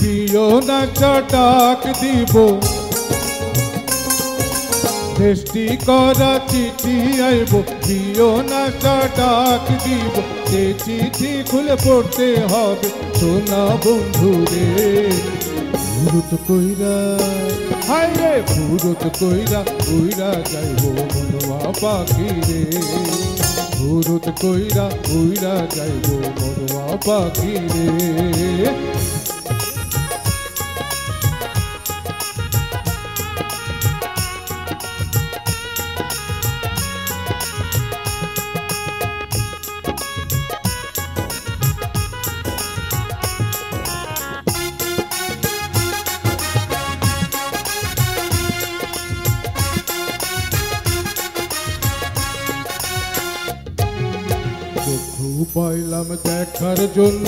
দিও না চটাক দিব। দেশটি করা চিঠি আইব। দিও না চটাক দিব। সে চিঠি খুলে পড়তে হবে সোনা বন্ধু রে ফুরুত কইরা, হায় রে ফুরুত কইরা উইরা যাইব মনোয়া পাখি রে কইরা উইরা যাইব মনোয়া পাখি রে পাইলাম দেখার জন্য।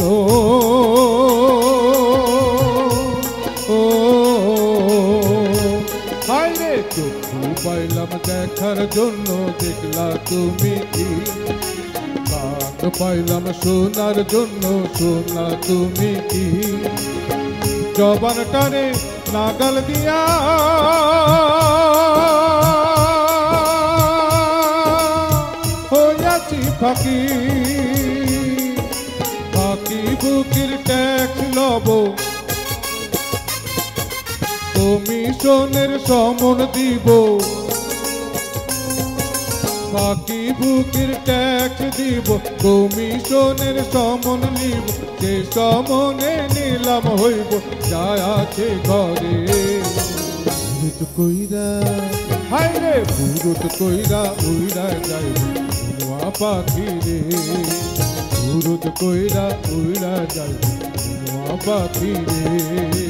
পাইলাম দেখার জন্য, দেখলা তুমি কি? কান পাইলাম শোনার জন্য, শোনা তুমি কি? জবান টানে নাগাল দিয়া হইয়াছি ফাঁকি। ফাঁকি বুকির ট্যাক্স লব কমিশনের সমন দিব। ফাঁকি বুকির ট্যাক্স দিব। কমিশনের সমন নিব। যে সমনে নিলাম হইব যা আছে ঘরে। কইরা হায় রে! ভূত কইরা উইরা যাইব। পাখি রে। ভূত কইরা উইরা যাইব নোয়া পাখি রে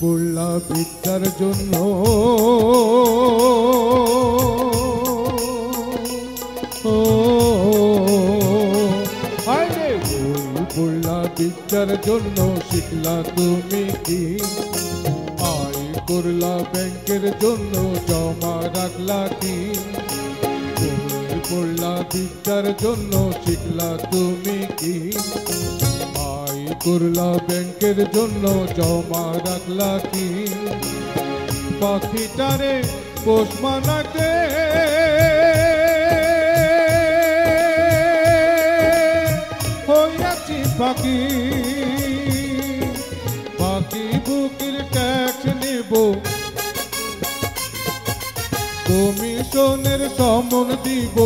পড়লা বিদ্যার জন্য। বিদ্যার জন্য শিখলা তুমি কি? আয় করলা ব্যাংকের জন্য জমা রাখলা কি? পড়লা বিদ্যার জন্য শিখলা তুমি কি? করলা ব্যাংকের জন্য জমা রাখলা কি? পাখিটারে পোষ মানাতে। হইয়াছি পাখি। পাখি বুকির ট্যাক্স নেব। কমিশনের সমন দিব।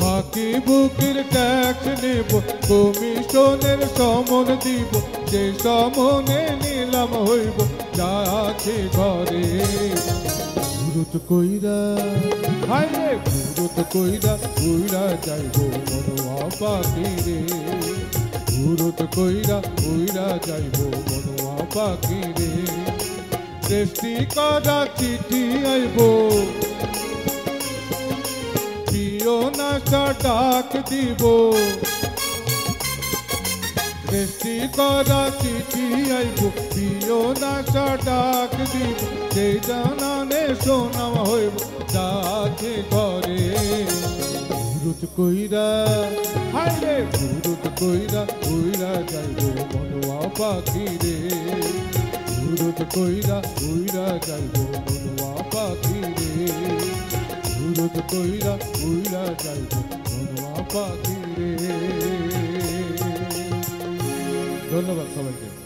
বাকি বুকির ট্যাক্স নেব কমিশনের সমন দিব যে সমনে নিলাম হইব যা আছে ঘরে। গুরুত কইরা হায় রে গুরুত কইরা উইরা যাইব মনোয়া পাখি রে। গুরুত কইরা উইরা যাইব মনোয়া পাখি রে। সৃষ্টি করা চিঠি আইব নাশা ডাক দিব। সৃষ্টি করা চিঠি আইব নাশা ডাক দিব। যে জানানে সোনাম হইব যাছে ঘরে গুরুত কইরা হাইরে গুরুত কইরা উইরা যাইব মনোয়া পাখি রে। গুরুত কইরা উইরা যাইব মনোয়া পাখি রে। গুরুত কইরা উইরা যাইব মনোয়া ধন্যবাদ সবাইকে।